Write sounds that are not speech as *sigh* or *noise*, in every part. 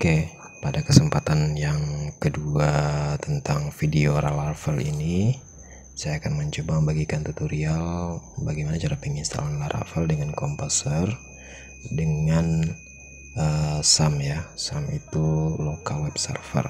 Oke, pada kesempatan yang kedua tentang video Laravel ini, saya akan mencoba membagikan tutorial bagaimana cara penginstalan Laravel dengan Composer dengan uh, SAM ya. SAM itu local web server.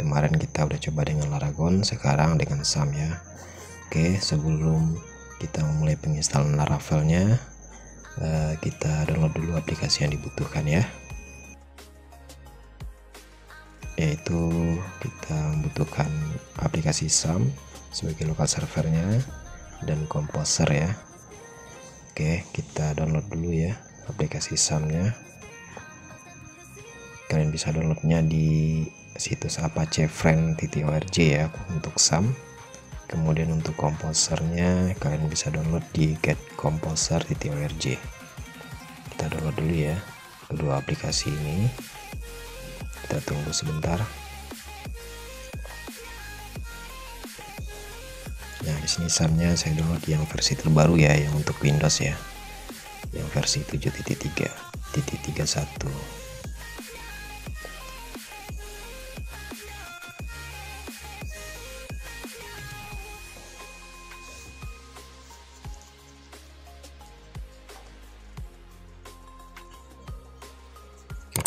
Kemarin kita udah coba dengan Laragon, sekarang dengan SAM ya. Oke, sebelum kita memulai penginstalan Laravelnya, uh, kita download dulu aplikasi yang dibutuhkan ya yaitu kita membutuhkan aplikasi SAM sebagai lokal servernya dan Composer ya. Oke kita download dulu ya aplikasi SAM-nya. Kalian bisa downloadnya di situs apache friend.org ya untuk SAM. Kemudian untuk komposernya kalian bisa download di getcomposer.org kita download dulu ya kedua aplikasi ini kita tunggu sebentar. Nah di sini saya download yang versi terbaru ya yang untuk Windows ya. Yang versi 7.3.31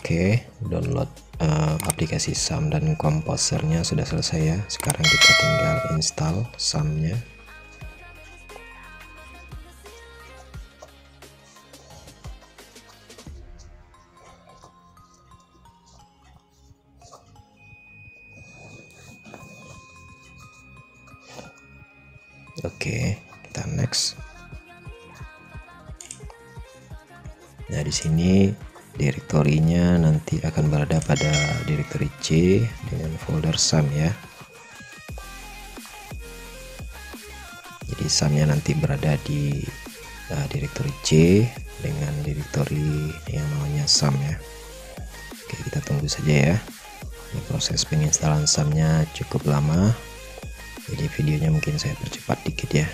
Oke, download. uh, aplikasi SAM dan komposernya sudah selesai ya. Sekarang kita tinggal install SAM-nya. Oke, kita next. Nah, di sini direktorinya nanti akan berada pada direktori C dengan folder SAM ya. Jadi SAMnya nanti berada di uh, direktori C dengan direktori yang namanya SAM ya. Oke kita tunggu saja ya. Ini proses penginstalan SAMnya cukup lama. Jadi videonya mungkin saya percepat dikit ya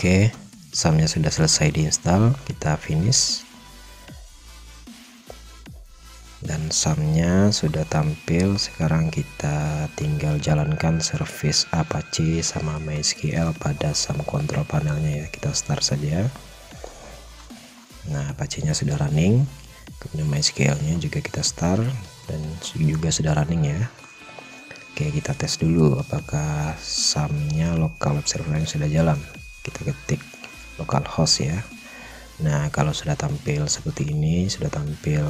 Oke, SAM-nya sudah selesai diinstal, kita finish. Dan SAM-nya sudah tampil, sekarang kita tinggal jalankan service Apache sama MySQL pada SAM control panelnya ya. Kita start saja. Nah, Apache-nya sudah running, kemudian MySQL-nya juga kita start dan juga sudah running ya. Oke, kita tes dulu apakah SAM-nya local web server yang sudah jalan. Kita ketik localhost ya. Nah, kalau sudah tampil seperti ini, sudah tampil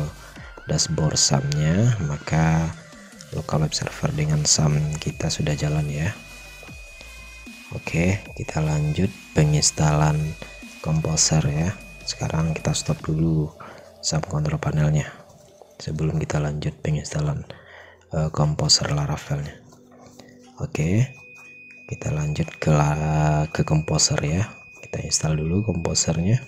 dashboard SAM-nya, maka local web server dengan SAM kita sudah jalan ya. Oke, kita lanjut penginstalan Composer ya. Sekarang kita stop dulu SAM control panelnya sebelum kita lanjut penginstalan uh, komposer Laravelnya oke kita lanjut ke ke komposer ya. Kita install dulu komposernya.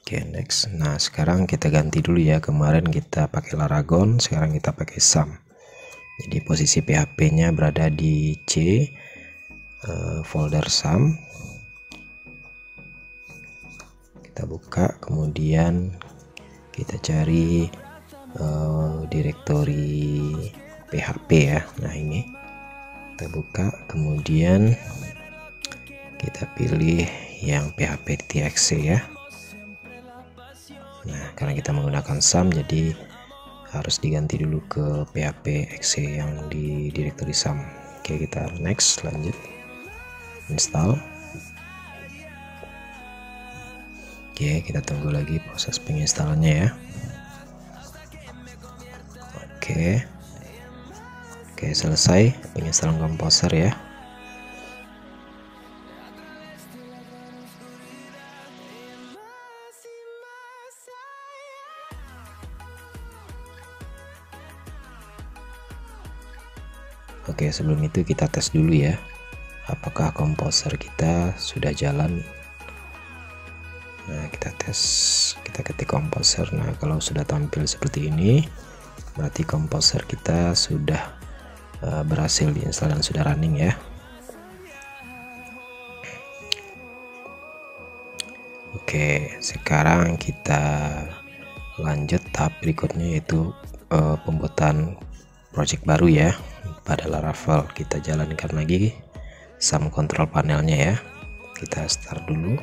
Oke next. Nah sekarang kita ganti dulu ya. Kemarin kita pakai Laragon sekarang kita pakai SAM. Jadi posisi PHP nya berada di C uh, folder SAM. Kita buka kemudian kita cari uh, direktori PHP ya nah ini. Kita buka kemudian kita pilih yang PHP TXC ya. Nah karena kita menggunakan SAM jadi harus diganti dulu ke PHP exe yang di direktori SAM oke kita next lanjut. Install. Oke kita tunggu lagi proses penginstalannya ya Oke. Oke selesai. Penginstalan komposer ya. Oke sebelum itu kita tes dulu ya. Apakah komposer kita sudah jalan? Nah kita tes kita ketik komposer. Nah kalau sudah tampil seperti ini berarti komposer kita sudah uh, berhasil diinstal dan sudah running ya. Oke sekarang kita lanjut tahap berikutnya yaitu uh, pembuatan project baru ya. Pada Laravel kita jalankan lagi SAM control panelnya ya. Kita start dulu.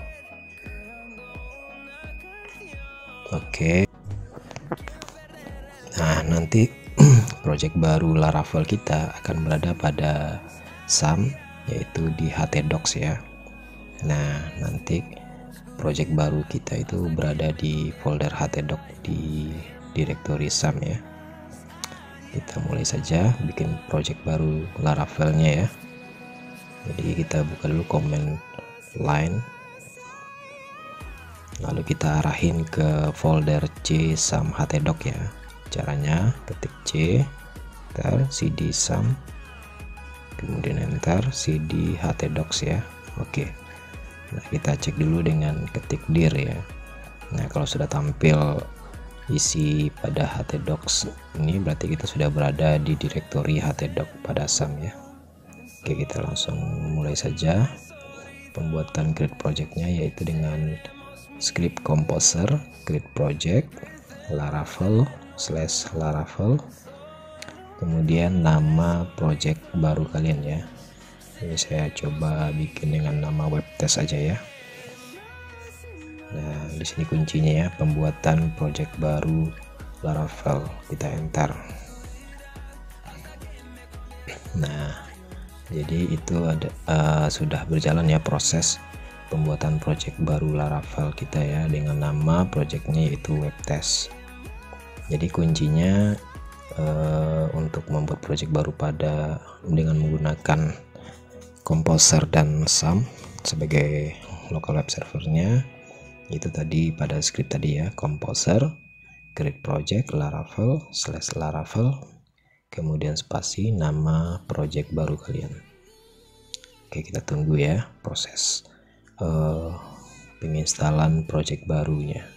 Oke. Nanti *clears throat* project baru Laravel kita akan berada pada SAM yaitu di htdocs ya. Nah, nanti project baru kita itu berada di folder htdocs di direktori SAM ya. Kita mulai saja bikin project baru Laravelnya ya. Jadi kita buka dulu command line lalu kita arahin ke folder C sum htdoc ya caranya ketik C enter cd sum kemudian enter cd htdocs ya. Oke. Nah kita cek dulu dengan ketik dir ya. Nah kalau sudah tampil isi pada htdocs ini berarti kita sudah berada di direktori htdoc pada sum ya. Oke kita langsung mulai saja pembuatan create projectnya yaitu dengan script composer create project laravel slash laravel. Kemudian nama project baru kalian ya. Ini saya coba bikin dengan nama web test aja ya. Nah di sini kuncinya ya pembuatan project baru laravel. Kita enter. Nah jadi itu ada uh, sudah berjalan ya proses pembuatan project baru Laravel kita ya dengan nama projectnya yaitu web test jadi kuncinya uh, untuk membuat project baru pada dengan menggunakan Composer dan SAM sebagai local web servernya itu tadi pada script tadi ya Composer create project Laravel slash Laravel kemudian spasi nama project baru kalian oke kita tunggu ya proses uh, penginstalan project barunya.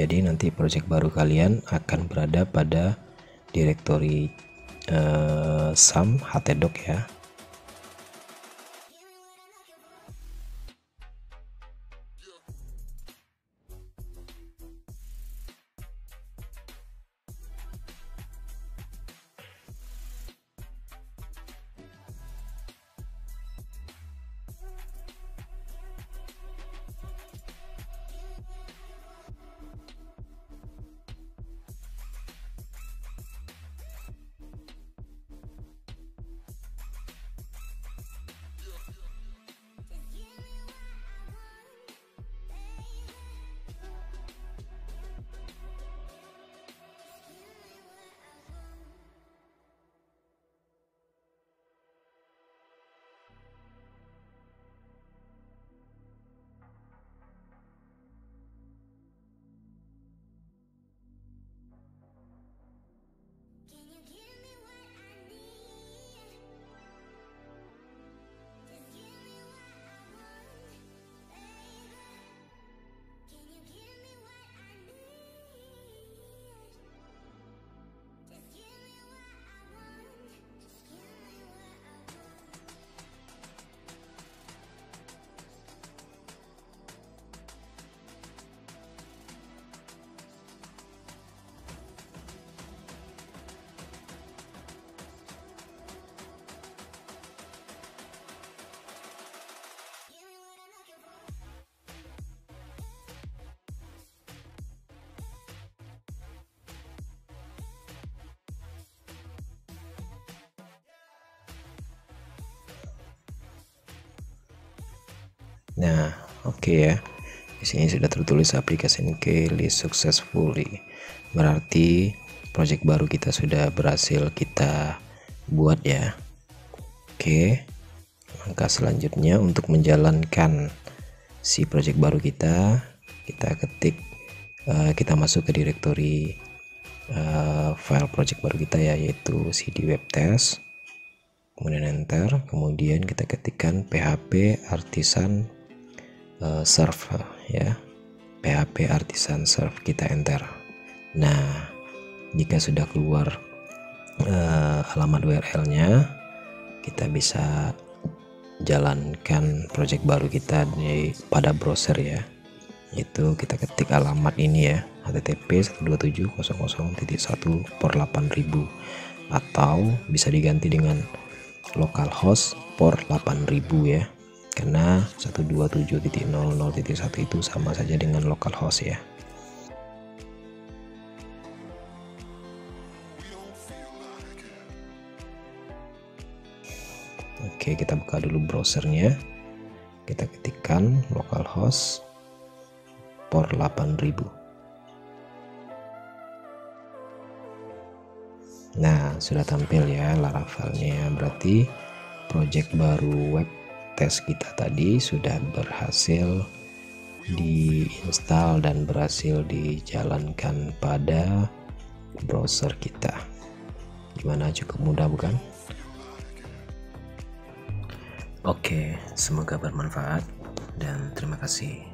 Jadi nanti project baru kalian akan berada pada direktori uh, sum htdoc ya Nah, oke okay ya. Di sini sudah tertulis aplikasi Kelly successfully. Berarti project baru kita sudah berhasil kita buat ya. Oke. Okay. Langkah selanjutnya untuk menjalankan si project baru kita, kita ketik uh, kita masuk ke direktori uh, file project baru kita ya yaitu cd web test kemudian enter kemudian kita ketikkan php artisan uh, serve ya. PHP artisan serve kita enter. Nah jika sudah keluar uh, alamat URL nya kita bisa jalankan project baru kita di pada browser ya. Itu kita ketik alamat ini ya. Http 127.00.1 por 8000 atau bisa diganti dengan localhost por 8000 ya karena 127.00.1 itu sama saja dengan localhost ya. Oke kita buka dulu browsernya. Kita ketikkan localhost port 8000 nah sudah tampil ya Laravelnya berarti project baru web tes kita tadi sudah berhasil diinstal dan berhasil dijalankan pada browser kita. Gimana? Cukup mudah bukan? Oke semoga bermanfaat dan terima kasih